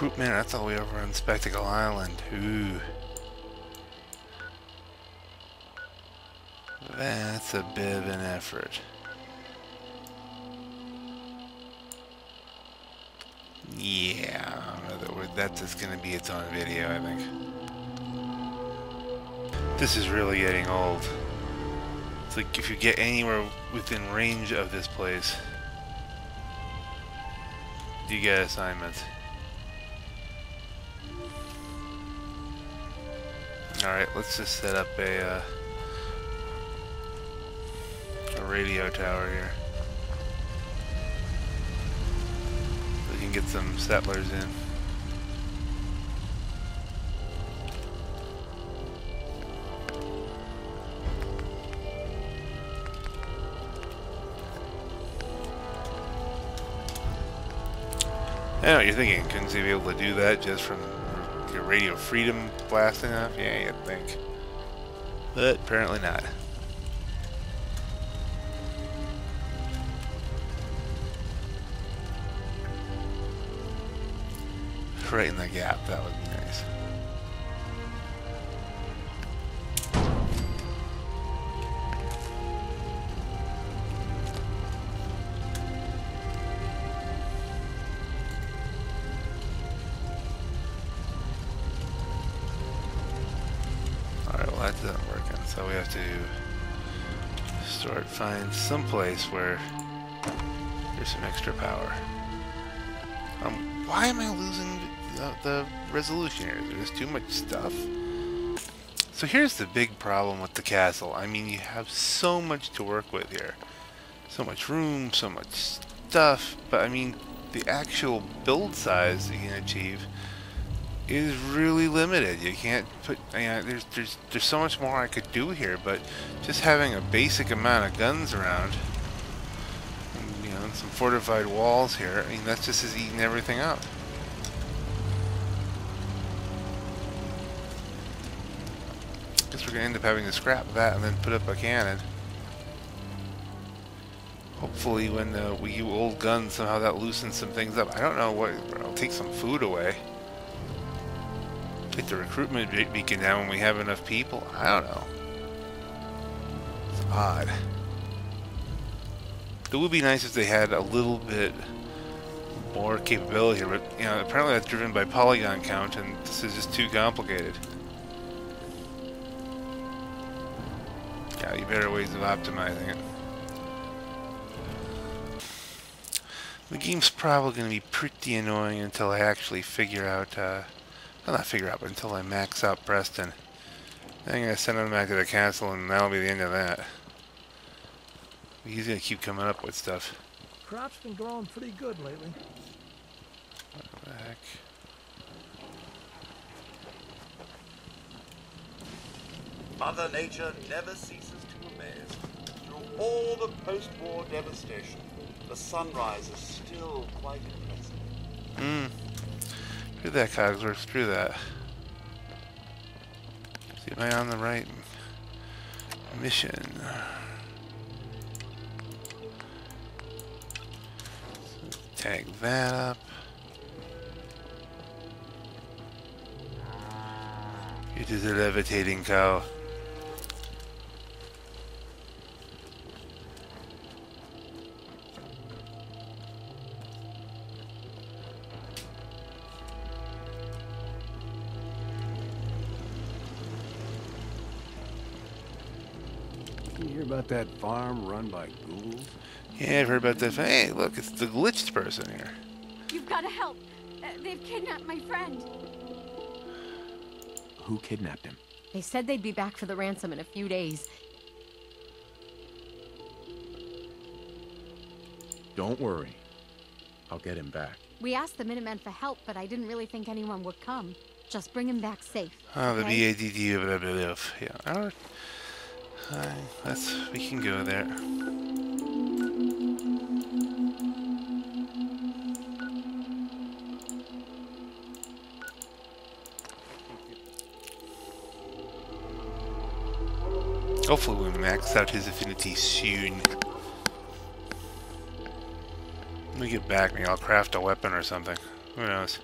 recruitment. That's all the way over on Spectacle Island. Ooh. That's a bit of an effort. Yeah, that's just going to be its own video, I think. This is really getting old. It's like if you get anywhere within range of this place, you get assignments. Alright, let's just set up a, uh, a radio tower here. So we can get some settlers in. I know what you're thinking. Couldn't you be able to do that just from Radio Freedom blasting off? Yeah, you'd think. But apparently not. Right in the gap, that would be so we have to start find some place where there's some extra power. Um, why am I losing the, the resolution here? There's too much stuff. So here's the big problem with the castle. I mean, you have so much to work with here. So much room, so much stuff, but I mean, the actual build size that you can achieve is really limited. You can't put, you know, there's, there's, there's so much more I could do here, but just having a basic amount of guns around, and, you know, some fortified walls here, I mean, that's just is eating everything up. I guess we're gonna end up having to scrap that and then put up a cannon. Hopefully when uh, we use old guns, somehow that loosens some things up. I don't know what, I'll take some food away. Take the recruitment beacon down when we have enough people? I don't know. It's odd. It would be nice if they had a little bit more capability here, but you know, apparently that's driven by polygon count, and this is just too complicated. Got you better ways of optimizing it. The game's probably going to be pretty annoying until I actually figure out uh, I'll not figure out until I max out Preston. Then I'm going to send him back to the castle and that'll be the end of that. He's going to keep coming up with stuff. Crop's been growing pretty good lately. What the heck? Mother Nature never ceases to amaze. Through all the post-war devastation, the sunrise is still quite impressive. Hmm. Screw that, Codsworth. Screw that. See, am I on the right mission? Tag that up. It is a levitating cow. That farm run by ghouls? Yeah, I've heard about that. Hey, look, it's the glitched person here. You've got to help. Uh, they've kidnapped my friend. Who kidnapped him? They said they'd be back for the ransom in a few days. Don't worry. I'll get him back. We asked the Minutemen for help, but I didn't really think anyone would come. Just bring him back safe. Oh, the okay? BADD, blah, blah, blah. Yeah. Let's, we can go there. Hopefully we'll max out his affinity soon. When we get back, maybe I'll craft a weapon or something. Who knows?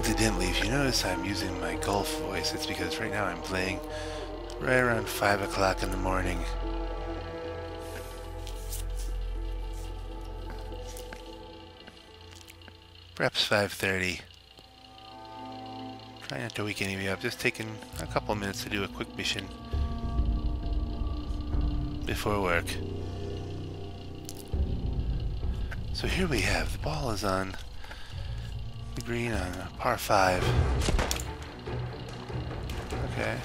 Incidentally, if you notice I'm using my golf voice, it's because right now I'm playing right around 5 o'clock in the morning. Perhaps 5.30. Trying not to wake any of you up, just taking a couple minutes to do a quick mission before work. So here we have, the ball is on the green on a par 5. Okay.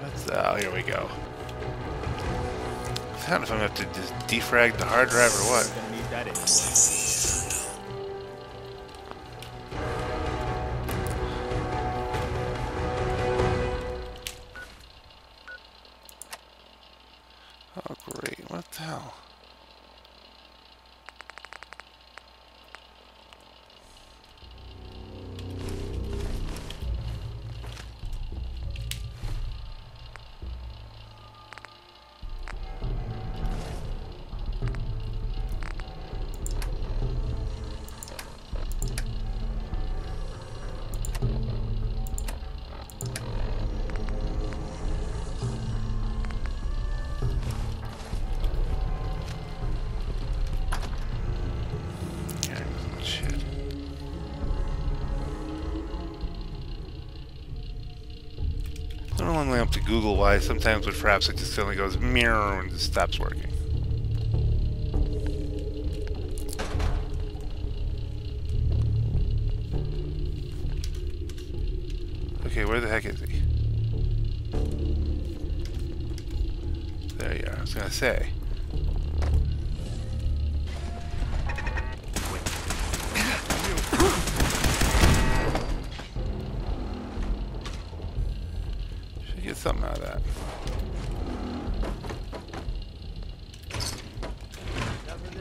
What's uh, oh here we go. I don't know if I'm gonna have to just defrag the hard drive or what. I don't normally have to Google why sometimes with Fraps it just suddenly goes mirror and just stops working. Okay, where the heck is he? There you are, I was gonna say. Something out of that.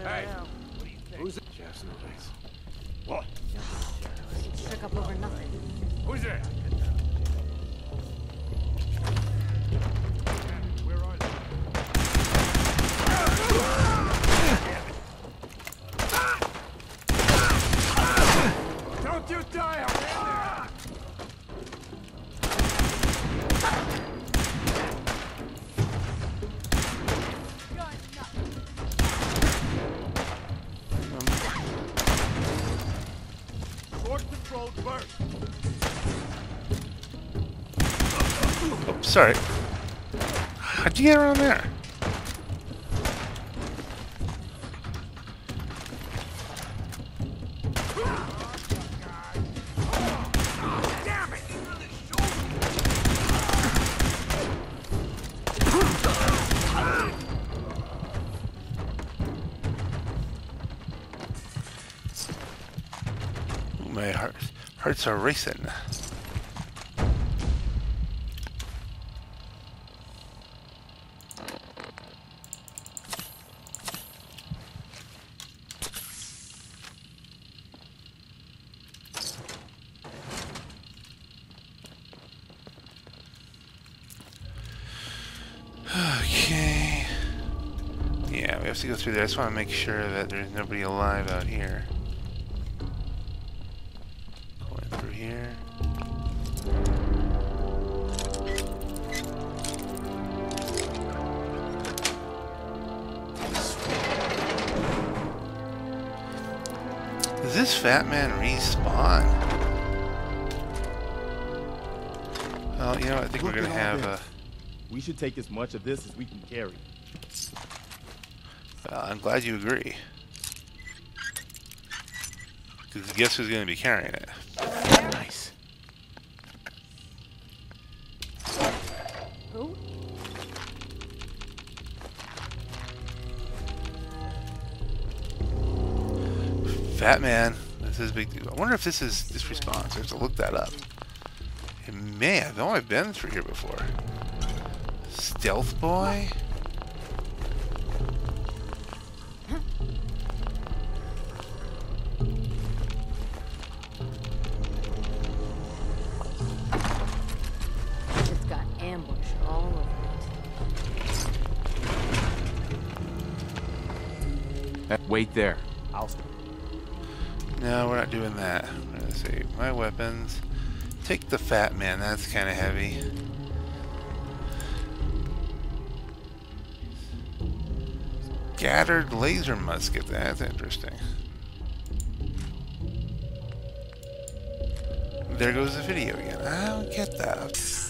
Hey, who's it? Jeff's no thanks. What? Shook? Don't you die sorry. How'd you get around there? My heart, hearts are racing. Okay. Yeah, we have to go through there. I just want to make sure that there's nobody alive out here. Going through here. Does this fat man respawn? Well, you know, I think Look we're gonna have a. We should take as much of this as we can carry. Well, I'm glad you agree. Because guess who's going to be carrying it? Nice. Who? Fat Man. This is big deal. I wonder if this is this response. I have to look that up. It may have. Oh, I've been through here before. Stealth Boy? It's Wait there. I'll stay. No, we're not doing that. We're gonna my weapons. Take the fat man, that's kind of heavy. Scattered laser musket, that's interesting. There goes the video again. I don't get that.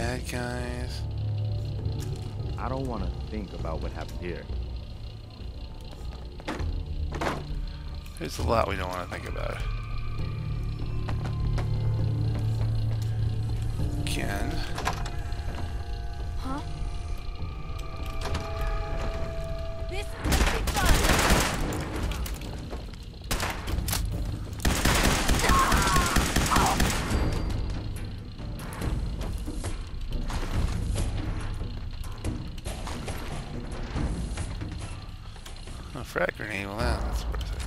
Bad guys? I don't want to think about what happened here. There's a lot we don't want to think about. Again. Frag grenade, well that's worth it.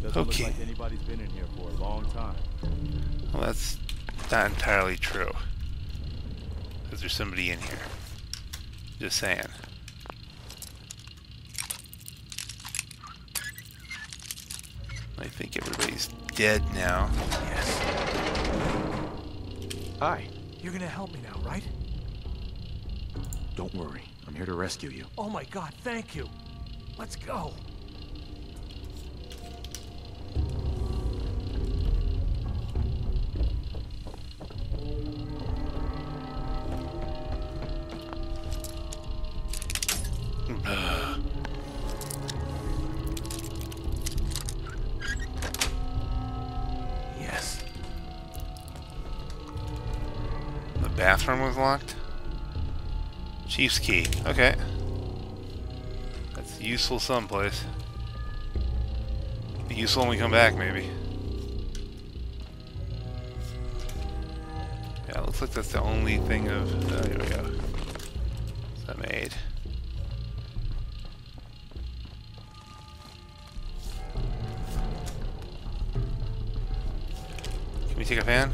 Doesn't Okay. look like anybody's been in here for a long time. Well, that's not entirely true. Because there's somebody in here. Just saying. I think everybody's dead now. Hi. You're gonna help me now, right? Don't worry. I'm here to rescue you. Oh my god, thank you. Let's go. The bathroom was locked? Chief's key. Okay. That's useful someplace. Be useful when we come back, maybe. Yeah, looks like that's the only thing of... Uh, oh, here we go. That made? Can we take a fan?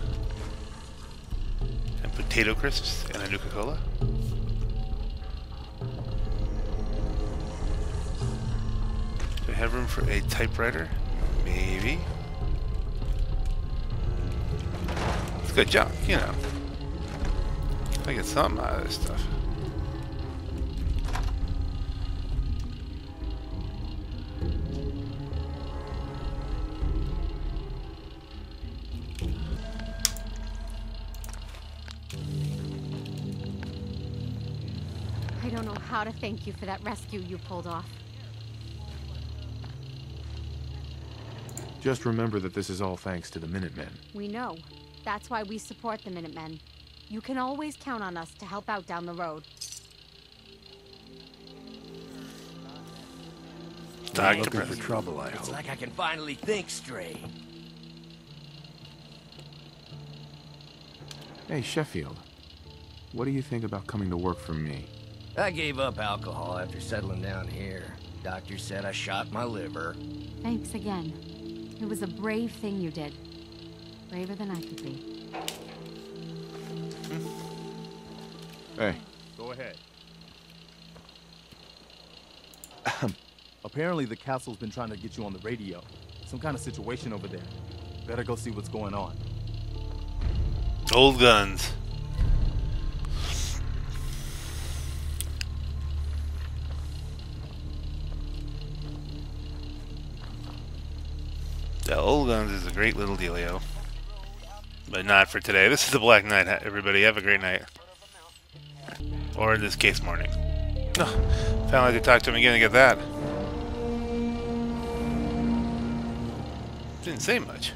Potato crisps and a Nuka-Cola? Do we have room for a typewriter? Maybe. It's a good junk, you know. I get something out of this stuff. I don't know how to thank you for that rescue you pulled off. Just remember that this is all thanks to the Minutemen. We know. That's why we support the Minutemen. You can always count on us to help out down the road. Dr. Looking for trouble, I It's hope. like I can finally think straight. Hey, Sheffield. What do you think about coming to work for me? I gave up alcohol after settling down here. Doctor said I shot my liver. Thanks again. It was a brave thing you did. Braver than I could be. Hey, Go ahead. Apparently, the castle's been trying to get you on the radio. Some kind of situation over there. Better go see what's going on. Old guns. The old guns is a great little dealio. But not for today. This is the Black Knight, everybody. Have a great night. Or in this case, morning. Finally, to talk to him again and get that. Didn't say much.